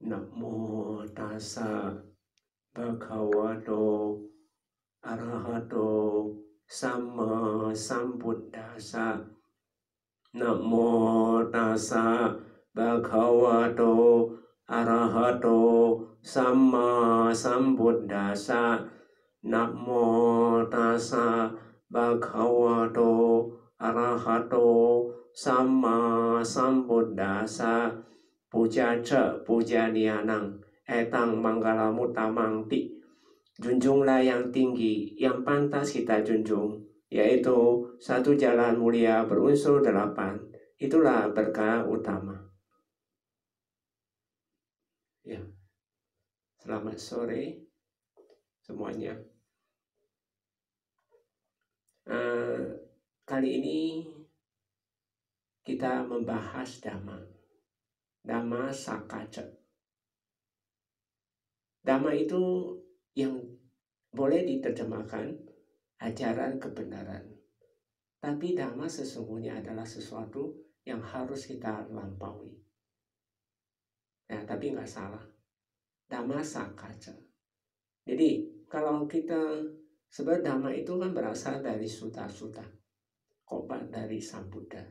Namo tassa bhagavato arahato sama sambuddhasa Namo tassa bhagavato arahato sama sambuddhasa Namo tassa bhagavato arahato sama sambuddhasa puja ce puja nianang etang manggala mutamang ti. Junjunglah yang tinggi yang pantas kita junjung yaitu satu jalan mulia berunsur delapan. Itulah berkah utama. Ya. Selamat sore semuanya. Uh, kali ini kita membahas dhamma Dhamma Sakaca. Dhamma itu yang boleh diterjemahkan ajaran kebenaran. Tapi Dhamma sesungguhnya adalah sesuatu yang harus kita lampaui. Ya, tapi nggak salah. Dhamma Sakaca. Jadi kalau kita sebenarnya Dhamma itu kan berasal dari suta-suta. Kobat dari Sang Buddha.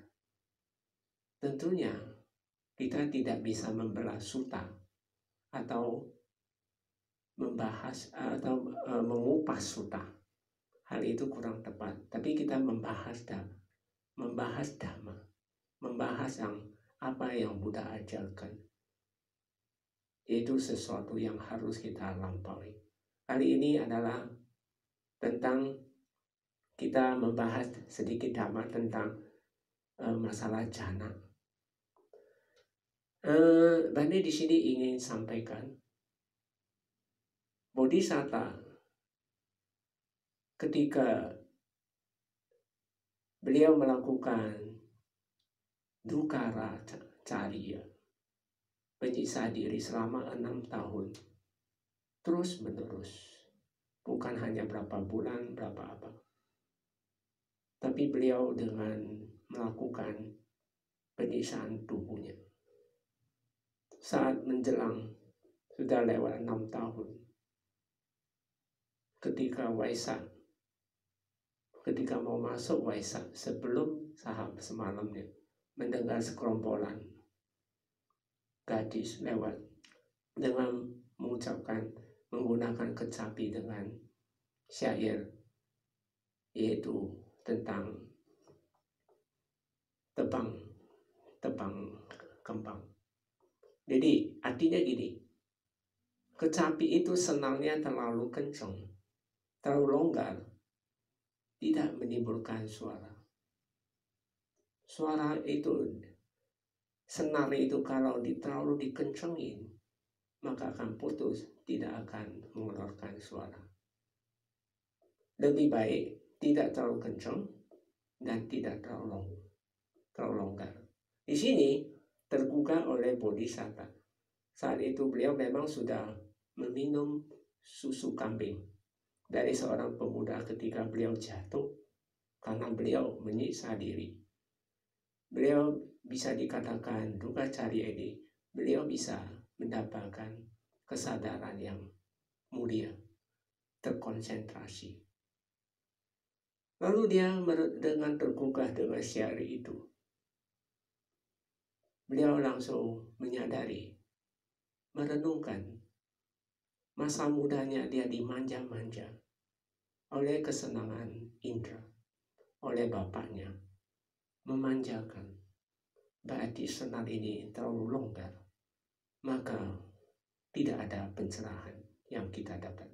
Tentunya kita tidak bisa membelah suta atau membahas atau e, mengupas suta. Hal itu kurang tepat. Tapi kita membahas dhamma, membahas dhamma, membahas yang apa yang Buddha ajarkan. Itu sesuatu yang harus kita lampaui. Kali ini adalah tentang kita membahas sedikit dhamma tentang uh, masalah jana Eh, di sini ingin sampaikan Bodhisatta ketika beliau melakukan dukara cariya penyiksa diri selama enam tahun terus menerus bukan hanya berapa bulan berapa apa tapi beliau dengan melakukan penyiksaan tubuhnya saat menjelang sudah lewat enam tahun. Ketika Waisak ketika mau masuk Waisak sebelum sahab semalamnya mendengar sekerombolan gadis lewat dengan mengucapkan menggunakan kecapi dengan syair yaitu tentang tebang tebang kembang jadi artinya gini, kecapi itu senangnya terlalu kencang, terlalu longgar, tidak menimbulkan suara. Suara itu, senar itu kalau terlalu dikencengin, maka akan putus, tidak akan mengeluarkan suara. Lebih baik tidak terlalu kencang dan tidak terlalu, terlalu longgar. Di sini tergugah oleh bodhisatta. Saat itu beliau memang sudah meminum susu kambing dari seorang pemuda ketika beliau jatuh karena beliau menyiksa diri. Beliau bisa dikatakan duka cari ini, beliau bisa mendapatkan kesadaran yang mulia, terkonsentrasi. Lalu dia dengan tergugah dengan syari itu, beliau langsung menyadari, merenungkan masa mudanya dia dimanja-manja oleh kesenangan indra, oleh bapaknya, memanjakan. Berarti senar ini terlalu longgar, maka tidak ada pencerahan yang kita dapat.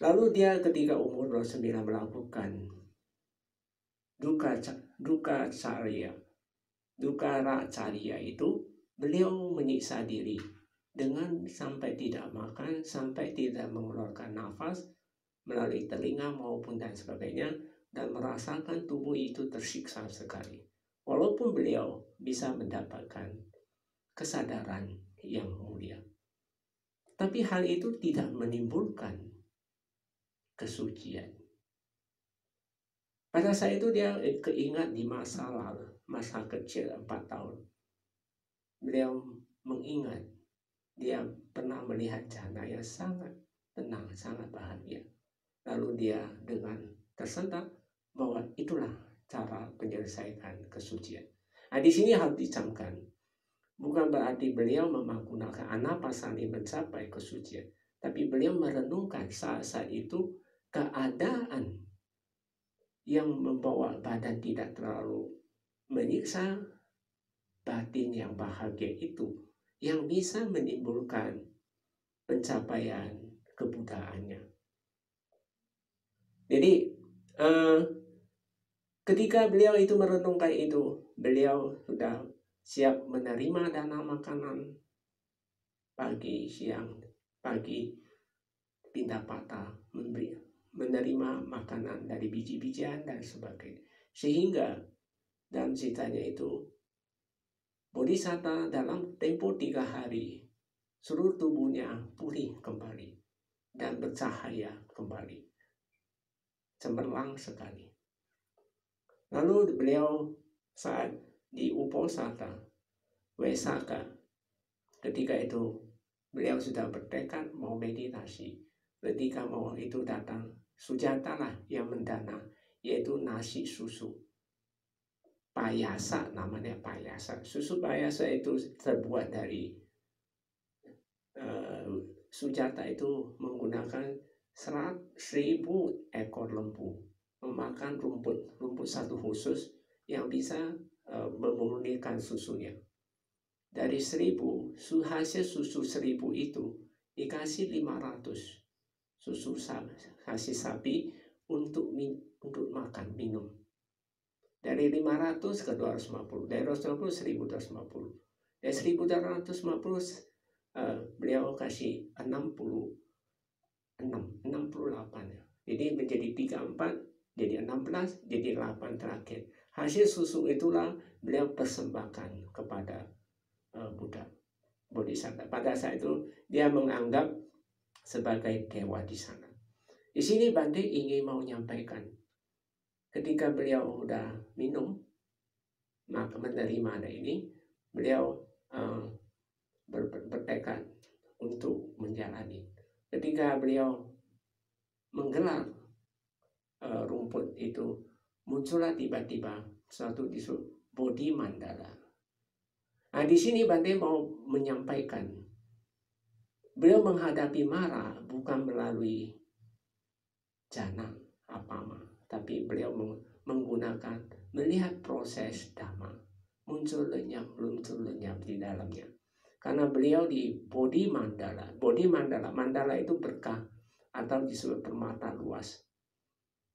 Lalu dia ketika umur 29 melakukan duka duka carya duka carya itu beliau menyiksa diri dengan sampai tidak makan sampai tidak mengeluarkan nafas melalui telinga maupun dan sebagainya dan merasakan tubuh itu tersiksa sekali. Walaupun beliau bisa mendapatkan kesadaran yang mulia. Tapi hal itu tidak menimbulkan kesucian pada saat itu dia keingat di masa lalu, masa kecil empat tahun. beliau mengingat dia pernah melihat jana yang sangat tenang, sangat bahagia. Lalu dia dengan tersentak bahwa itulah cara menyelesaikan kesucian. Nah, di sini harus dicamkan, bukan berarti beliau menggunakan pasani mencapai kesucian, tapi beliau merenungkan saat-saat itu keadaan yang membawa badan tidak terlalu menyiksa batin yang bahagia itu yang bisa menimbulkan pencapaian kebudaannya. Jadi eh, ketika beliau itu merenungkan itu, beliau sudah siap menerima dana makanan pagi, siang, pagi, pindah patah, memberi, menerima makanan dari biji-bijian dan sebagainya. Sehingga dalam ceritanya itu, Bodhisatta dalam tempo tiga hari, seluruh tubuhnya pulih kembali dan bercahaya kembali cemerlang sekali. Lalu beliau saat di Uposata, Wesaka, ketika itu beliau sudah bertekad mau meditasi. Ketika mau itu datang, Sujata lah yang mendana, yaitu nasi susu. Payasa namanya payasa. Susu payasa itu terbuat dari uh, Sujata itu menggunakan serat seribu ekor lembu memakan rumput rumput satu khusus yang bisa uh, memurnikan susunya dari seribu hasil susu seribu itu dikasih 500 susu sapi, hasil sapi untuk min, untuk makan minum dari 500 ke 250 dari 250 1250 dari 1250 uh, beliau kasih 60 6, 68 ya. Jadi menjadi 34, jadi 16, jadi 8 terakhir. Hasil susu itulah beliau persembahkan kepada uh, Buddha Bodhisatta. Pada saat itu dia menganggap sebagai dewa di sana. Di sini Bante ingin mau menyampaikan ketika beliau sudah minum maka menerima ini beliau uh, bertekad untuk menjalani ketika beliau menggelar uh, rumput itu muncullah tiba-tiba suatu disebut bodi mandala. Nah di sini Bante mau menyampaikan beliau menghadapi marah bukan melalui jana apa ma, tapi beliau menggunakan melihat proses dhamma muncul lenyap muncul lenyap di dalamnya karena beliau di bodi mandala. Bodi mandala, mandala itu berkah atau disebut permata luas.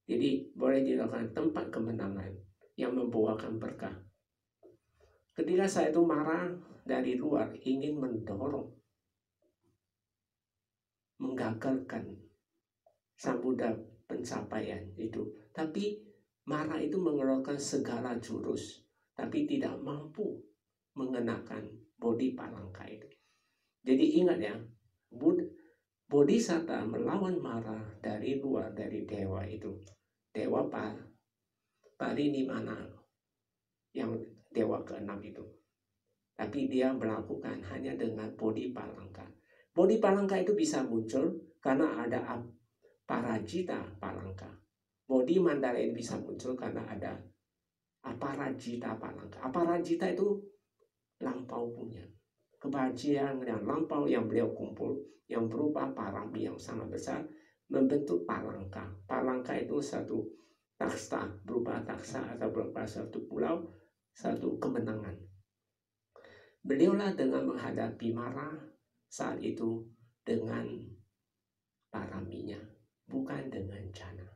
Jadi boleh dilakukan tempat kemenangan yang membawakan berkah. Ketika saya itu marah dari luar ingin mendorong, menggagalkan sang Buddha pencapaian itu. Tapi marah itu mengeluarkan segala jurus, tapi tidak mampu mengenakan bodi palangka itu. Jadi ingat ya, Bud Bodhisatta melawan marah dari luar dari dewa itu. Dewa pa, Parinimana yang dewa keenam itu. Tapi dia melakukan hanya dengan bodi palangka. Bodi palangka itu bisa muncul karena ada parajita palangka. Bodi mandala itu bisa muncul karena ada aparajita palangka. Aparajita itu lampau punya. Kebahagiaan yang lampau yang beliau kumpul, yang berupa parami yang sangat besar, membentuk palangka. Palangka itu satu taksa, berupa taksa atau berupa satu pulau, satu kemenangan. Beliaulah dengan menghadapi marah saat itu dengan paraminya, bukan dengan jana.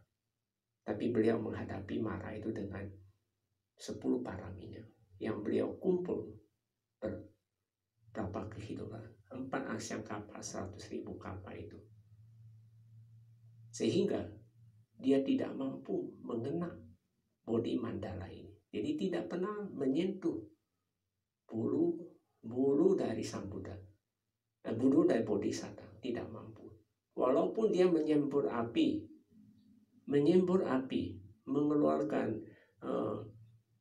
Tapi beliau menghadapi marah itu dengan sepuluh paraminya yang beliau kumpul berapa kehidupan. Empat asian kapal seratus ribu kapal itu. Sehingga dia tidak mampu mengena bodi mandala ini. Jadi tidak pernah menyentuh bulu bulu dari sang Buddha dan bulu dari bodhisatta tidak mampu walaupun dia menyembur api menyembur api mengeluarkan uh,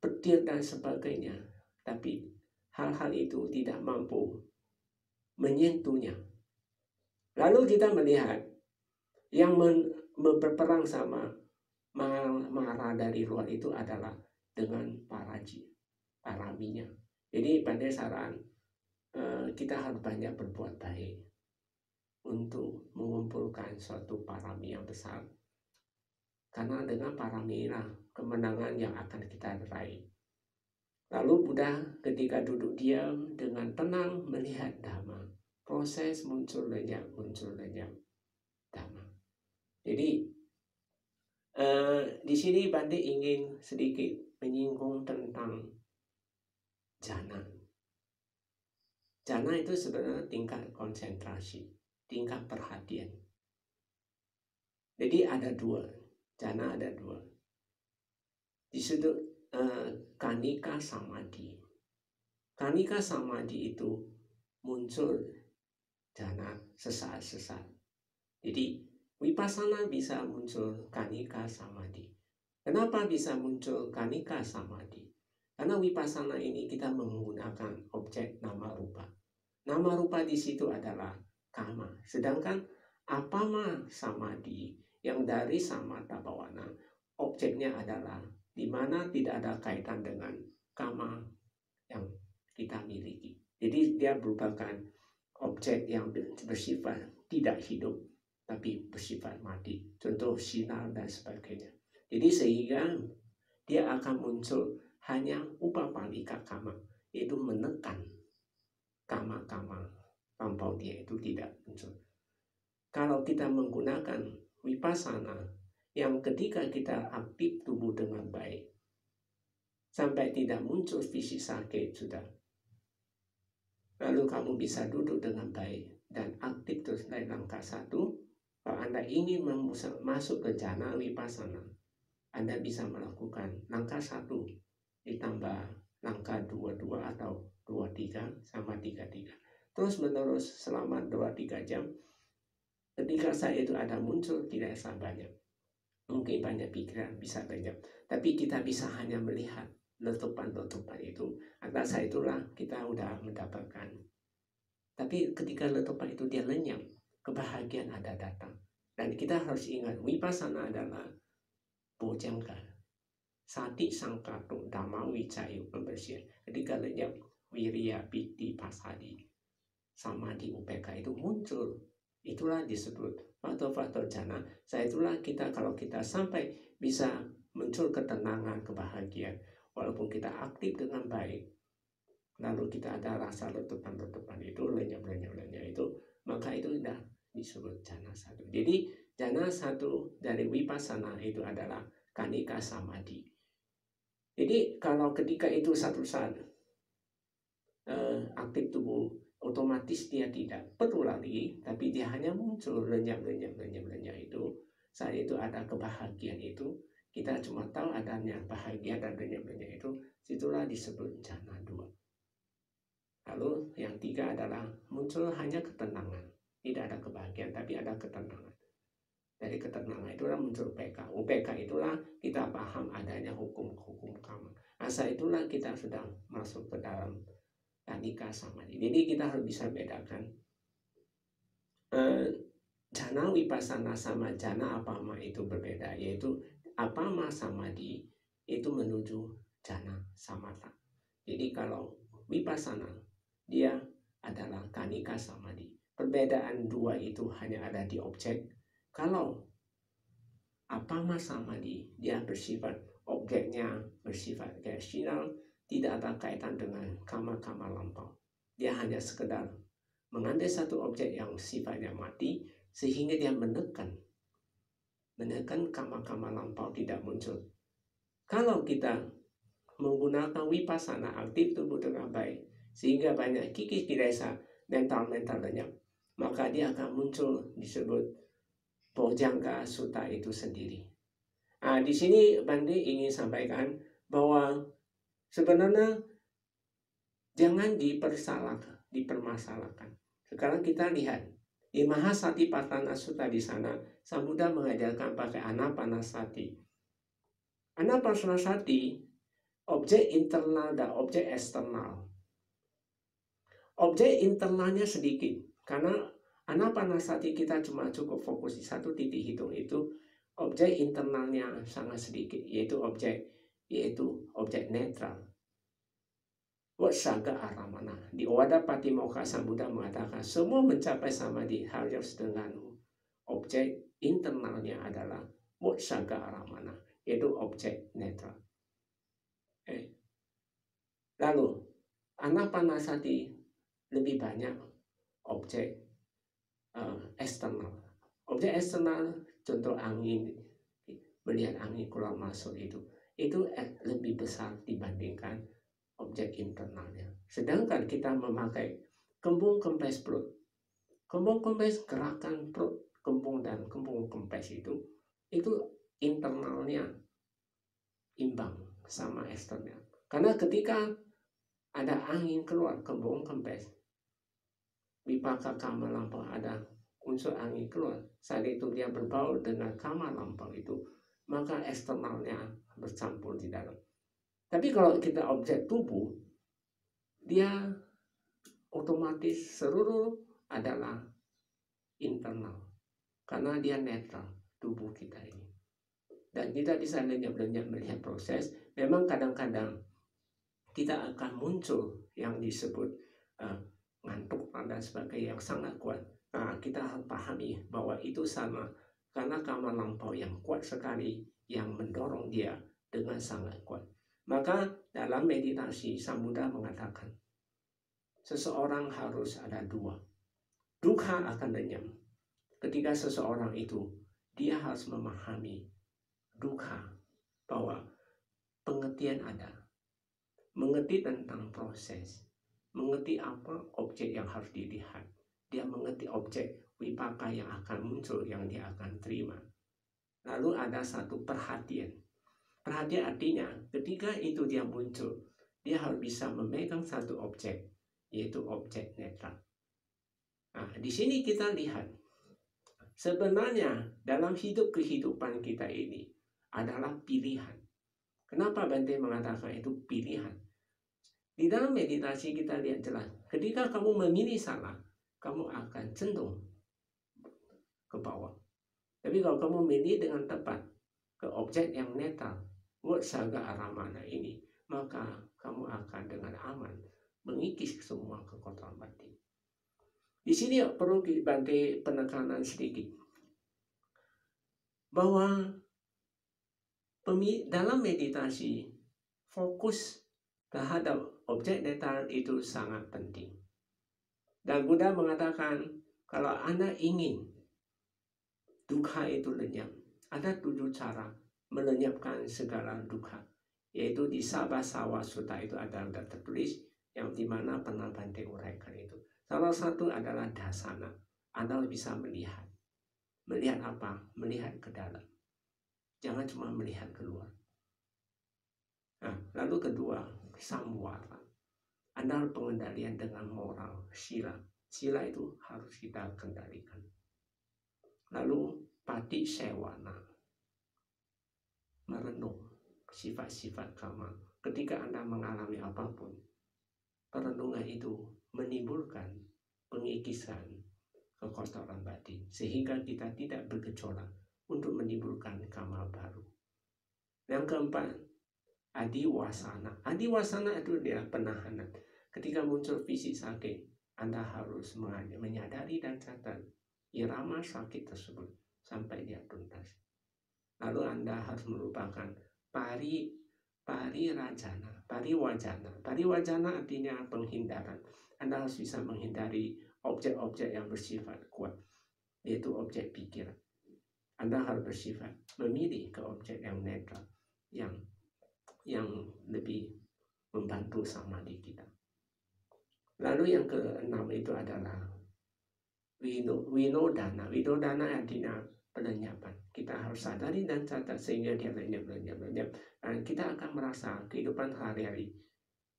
petir dan sebagainya tapi hal-hal itu tidak mampu menyentuhnya. Lalu kita melihat yang berperang sama marah dari luar itu adalah dengan paraji, paraminya. Jadi pada saran kita harus banyak berbuat baik untuk mengumpulkan suatu parami yang besar. Karena dengan parami inilah kemenangan yang akan kita raih. Lalu Buddha ketika duduk diam dengan tenang melihat Dhamma. Proses muncul lenyap, muncul lenyap Dhamma. Jadi eh, di sini Bandi ingin sedikit menyinggung tentang jana. Jana itu sebenarnya tingkat konsentrasi tingkat perhatian. Jadi ada dua, jana ada dua. Di sudut uh, kanika samadhi. Kanika samadhi itu muncul jana sesaat-sesaat. Jadi wipasana bisa muncul kanika samadhi. Kenapa bisa muncul kanika samadhi? Karena wipasana ini kita menggunakan objek nama rupa. Nama rupa di situ adalah kama. Sedangkan apama samadhi yang dari samata bawana objeknya adalah di mana tidak ada kaitan dengan kama yang kita miliki. Jadi dia merupakan objek yang bersifat tidak hidup tapi bersifat mati. Contoh sinar dan sebagainya. Jadi sehingga dia akan muncul hanya upapalika kama, yaitu menekan kama-kama lampau dia itu tidak muncul. Kalau kita menggunakan wipasana yang ketika kita aktif tubuh dengan baik, sampai tidak muncul visi sakit sudah. Lalu kamu bisa duduk dengan baik dan aktif terus dari langkah satu. Kalau Anda ingin masuk ke jana wipasana, Anda bisa melakukan langkah satu ditambah langkah dua dua atau dua tiga sama tiga tiga terus menerus selama 2-3 jam ketika saya itu ada muncul tidak banyak. Mungkin banyak pikiran bisa banyak. Tapi kita bisa hanya melihat letupan-letupan itu. Atas saya itulah kita udah mendapatkan. Tapi ketika letupan itu dia lenyap kebahagiaan ada datang. Dan kita harus ingat wipasana adalah bojangka sati sangkatu dhamma wicayu pembersihan ketika lenyap wirya piti pasadi sama di UPK itu muncul. Itulah disebut faktor-faktor jana. Saya itulah kita kalau kita sampai bisa muncul ketenangan, kebahagiaan. Walaupun kita aktif dengan baik, lalu kita ada rasa letupan-letupan itu, lenyap-lenyap-lenyap itu, maka itu sudah disebut jana satu. Jadi jana satu dari wipasana itu adalah kanika samadhi. Jadi kalau ketika itu satu saat eh, aktif tubuh otomatis dia tidak perlu lagi, tapi dia hanya muncul lenyap, lenyap, lenyap, lenyap itu. Saat itu ada kebahagiaan itu, kita cuma tahu adanya bahagia dan lenyap, lenyap itu, situlah disebut jana dua. Lalu yang tiga adalah muncul hanya ketenangan. Tidak ada kebahagiaan, tapi ada ketenangan. Dari ketenangan itulah muncul PK. UPK itulah kita paham adanya hukum-hukum kama. Asa itulah kita sedang masuk ke dalam nikah sama Jadi kita harus bisa bedakan eh, jana wipasana sama jana apama itu berbeda yaitu apama samadhi itu menuju jana samata. Jadi kalau wipasana dia adalah kanika samadhi. Perbedaan dua itu hanya ada di objek. Kalau apama samadhi dia bersifat objeknya bersifat sinyal tidak ada kaitan dengan kama-kama lampau. Dia hanya sekedar mengambil satu objek yang sifatnya mati sehingga dia menekan menekan kama-kama lampau tidak muncul. Kalau kita menggunakan wipasana aktif tubuh dengan baik sehingga banyak kikis desa mental-mental banyak maka dia akan muncul disebut Bojangka Suta itu sendiri. Nah, di sini Bandi ingin sampaikan bahwa sebenarnya jangan dipersalahkan, dipermasalahkan. Sekarang kita lihat di Mahasati Patana Sutta di sana, Sang Buddha mengajarkan pakai Anapanasati. Anapanasati, objek internal dan objek eksternal. objek internalnya sedikit karena anapanasati kita cuma cukup fokus di satu titik hitung itu objek internalnya sangat sedikit yaitu objek yaitu objek netral Wasaga aramana. Di Wada Patimokkha Sang Buddha mengatakan semua mencapai sama di hal yang dengan objek internalnya adalah wasaga aramana, yaitu objek netral. Eh. Lalu anapanasati lebih banyak objek uh, eksternal. Objek eksternal contoh angin, melihat angin keluar masuk itu, itu lebih besar dibandingkan objek internalnya. Sedangkan kita memakai kembung kempes perut. Kembung kempes gerakan perut, kembung dan kembung kempes itu itu internalnya imbang sama eksternal. Karena ketika ada angin keluar kembung kempes, wipaka kama lampau ada unsur angin keluar. Saat itu dia berbau dengan kama lampau itu, maka eksternalnya bercampur di dalam. Tapi kalau kita objek tubuh, dia otomatis seluruh adalah internal. Karena dia netral tubuh kita ini. Dan kita bisa lenyap-lenyap melihat proses. Memang kadang-kadang kita akan muncul yang disebut uh, ngantuk dan sebagainya yang sangat kuat. Nah, kita harus pahami bahwa itu sama karena kamar lampau yang kuat sekali yang mendorong dia dengan sangat kuat. Maka dalam meditasi Sang Buddha mengatakan seseorang harus ada dua. Duka akan lenyap. Ketika seseorang itu dia harus memahami duka bahwa pengertian ada. Mengerti tentang proses. Mengerti apa objek yang harus dilihat. Dia mengerti objek wipaka yang akan muncul, yang dia akan terima. Lalu ada satu perhatian Perhatian artinya ketika itu dia muncul, dia harus bisa memegang satu objek, yaitu objek netral. Nah, di sini kita lihat, sebenarnya dalam hidup kehidupan kita ini adalah pilihan. Kenapa Bante mengatakan itu pilihan? Di dalam meditasi kita lihat jelas, ketika kamu memilih salah, kamu akan cenderung ke bawah. Tapi kalau kamu memilih dengan tepat ke objek yang netral, saga aramana ini, maka kamu akan dengan aman mengikis semua kekotoran batin. Di sini perlu dibantu penekanan sedikit bahwa dalam meditasi fokus terhadap objek netral itu sangat penting. Dan Buddha mengatakan kalau Anda ingin duka itu lenyap, ada tujuh cara melenyapkan segala duka. Yaitu di Sabah Sawa Sutta itu ada tertulis yang di mana pernah Bante uraikan itu. Salah satu adalah dasana. Anda bisa melihat. Melihat apa? Melihat ke dalam. Jangan cuma melihat keluar. Nah, lalu kedua, samwara. Anda pengendalian dengan moral, sila. Sila itu harus kita kendalikan. Lalu pati sewana merenung sifat-sifat kama. Ketika Anda mengalami apa pun, perenungan itu menimbulkan pengikisan kekotoran batin sehingga kita tidak bergejolak untuk menimbulkan kama baru. Yang keempat, adiwasana. Adiwasana itu dia penahanan. Ketika muncul fisik sakit, Anda harus menyadari dan catat irama sakit tersebut sampai dia tuntas lalu Anda harus merupakan pari pari rajana, pari wajana. Pari wajana artinya penghindaran. Anda harus bisa menghindari objek-objek yang bersifat kuat, yaitu objek pikiran. Anda harus bersifat memilih ke objek yang netral, yang yang lebih membantu sama di kita. Lalu yang keenam itu adalah wino, winodana. Winodana artinya pelenyapan. Kita harus sadari dan catat sehingga dia lenyap, lenyap, lenyap. Dan kita akan merasa kehidupan hari-hari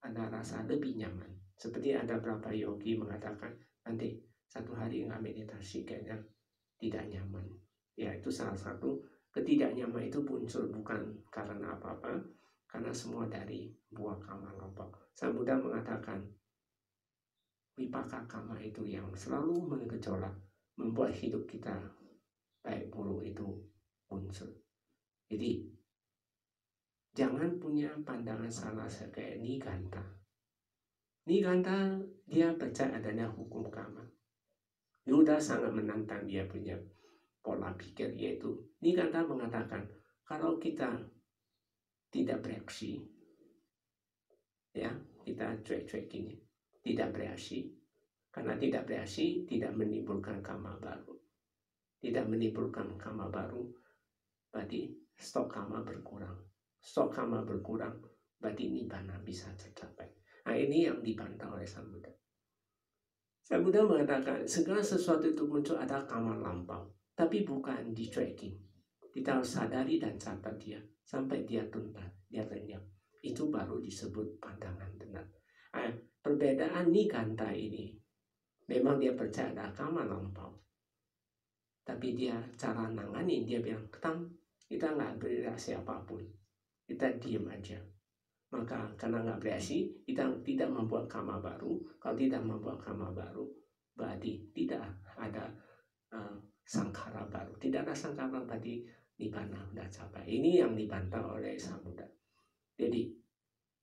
ada rasa lebih nyaman. Seperti ada beberapa yogi mengatakan, nanti satu hari nggak meditasi kayaknya tidak nyaman. Ya itu salah satu ketidaknyaman itu muncul bukan karena apa-apa, karena semua dari buah kamal lompok. Sang Buddha mengatakan, wipaka kama itu yang selalu mengejolak, membuat hidup kita baik buruk itu muncul. Jadi jangan punya pandangan salah kayak Niganta. Niganta dia percaya adanya hukum kama. Yuda sangat menantang dia punya pola pikir yaitu Niganta mengatakan kalau kita tidak bereaksi ya kita cuek-cuek gini tidak bereaksi. Karena tidak bereaksi tidak menimbulkan kama baru. Tidak menimbulkan kama baru berarti stok kama berkurang. Stok kama berkurang berarti nibbana bisa tercapai. Nah ini yang dipantau oleh Sang Buddha. Mengatakan segala sesuatu itu muncul ada kama lampau tapi bukan dicuekin. Kita harus sadari dan catat dia sampai dia tuntas dia lenyap. Itu baru disebut pandangan benar. Eh, perbedaan Nikanta ini memang dia percaya ada agama lampau. Tapi dia cara nangani dia bilang, ketang, kita nggak bereaksi apa pun. Kita diam aja. Maka karena nggak bereaksi, kita tidak membuat kama baru. Kalau tidak membuat kama baru, berarti tidak ada uh, sangkara baru. Tidak ada sangkara berarti nibbana sudah capai. Ini yang dibantah oleh Sang Buddha. Jadi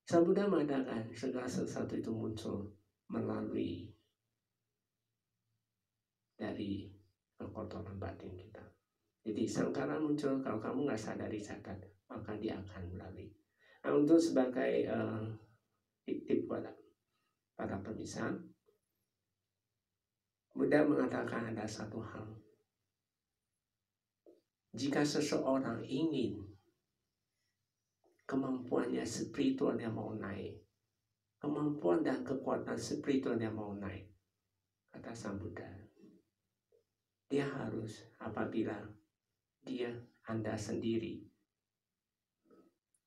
Sang Buddha mengatakan segala sesuatu itu muncul melalui dari kekotoran batin kita. Jadi sangkara muncul kalau kamu nggak sadari catat, maka dia akan melalui. Nah, untuk sebagai uh, tip pada para pemirsa, Buddha mengatakan ada satu hal. Jika seseorang ingin kemampuannya spiritualnya mau naik. Kemampuan dan kekuatan spiritualnya mau naik. Kata Sang Buddha. Dia harus apabila dia Anda sendiri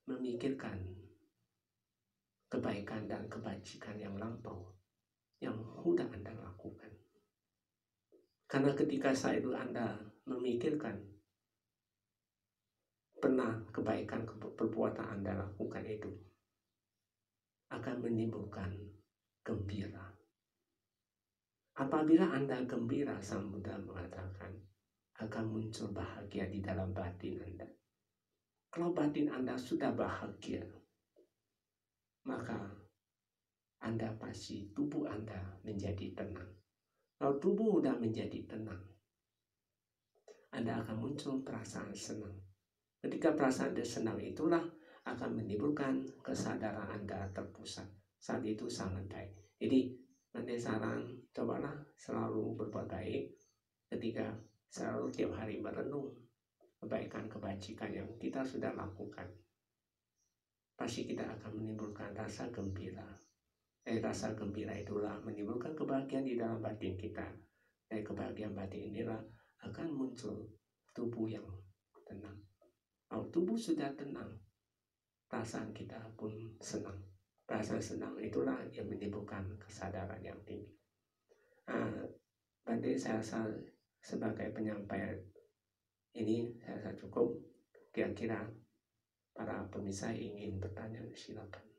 memikirkan kebaikan dan kebajikan yang lampau yang sudah Anda lakukan. Karena ketika saya itu Anda memikirkan pernah kebaikan perbuatan Anda lakukan itu akan menimbulkan gembira. Apabila Anda gembira, Sang Buddha mengatakan, akan muncul bahagia di dalam batin Anda. Kalau batin Anda sudah bahagia, maka Anda pasti tubuh Anda menjadi tenang. Kalau tubuh sudah menjadi tenang, Anda akan muncul perasaan senang Ketika perasaan senang itulah akan menimbulkan kesadaran Anda terpusat. Saat itu sangat baik. Jadi nanti saran cobalah selalu berbuat baik ketika selalu tiap hari merenung kebaikan kebajikan yang kita sudah lakukan. Pasti kita akan menimbulkan rasa gembira. Eh, rasa gembira itulah menimbulkan kebahagiaan di dalam batin kita. Dan kebahagiaan batin inilah akan muncul tubuh yang tenang. Kalau tubuh sudah tenang, perasaan kita pun senang. Perasaan senang itulah yang menimbulkan kesadaran yang tinggi. Nah, nanti saya rasa sebagai penyampaian ini saya rasa cukup. Kira-kira para pemirsa ingin bertanya silakan.